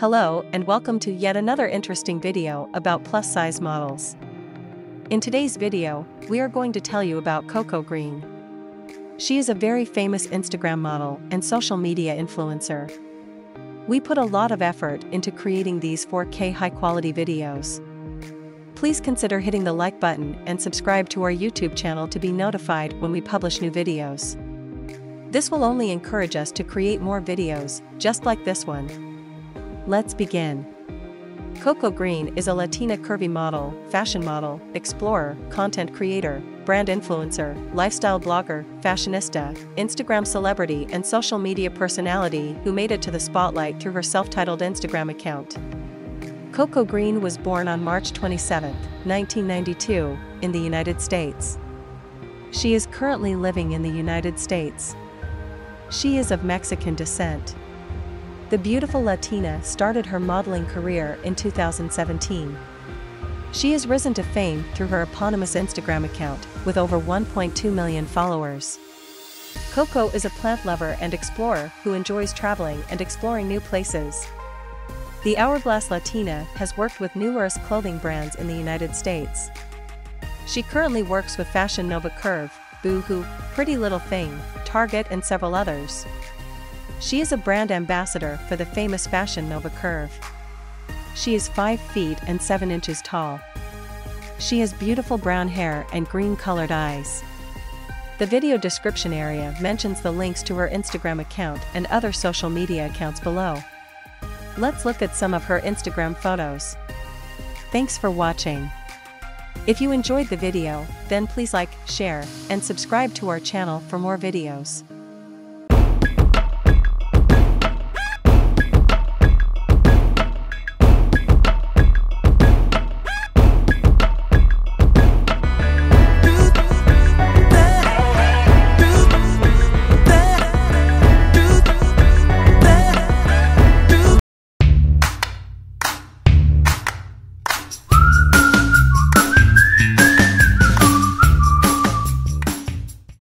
Hello and welcome to yet another interesting video about plus size models. In today's video, we are going to tell you about Coco Green. She is a very famous Instagram model and social media influencer. We put a lot of effort into creating these 4K high quality videos. Please consider hitting the like button and subscribe to our YouTube channel to be notified when we publish new videos. This will only encourage us to create more videos, just like this one. Let's begin. Coco Green is a Latina curvy model, fashion model, explorer, content creator, brand influencer, lifestyle blogger, fashionista, Instagram celebrity, and social media personality who made it to the spotlight through her self titled Instagram account. Coco Green was born on March 27, 1992, in the United States. She is currently living in the United States. She is of Mexican descent. The beautiful Latina started her modeling career in 2017. She has risen to fame through her eponymous Instagram account, with over 1.2 million followers. Coco is a plant lover and explorer who enjoys traveling and exploring new places. The Hourglass Latina has worked with numerous clothing brands in the United States. She currently works with Fashion Nova Curve, Boohoo, Pretty Little Thing, Target and several others. She is a brand ambassador for the famous Fashion Nova Curve. She is 5 feet and 7 inches tall. She has beautiful brown hair and green colored eyes. The video description area mentions the links to her Instagram account and other social media accounts below. Let's look at some of her Instagram photos. Thanks for watching. If you enjoyed the video, then please like, share, and subscribe to our channel for more videos.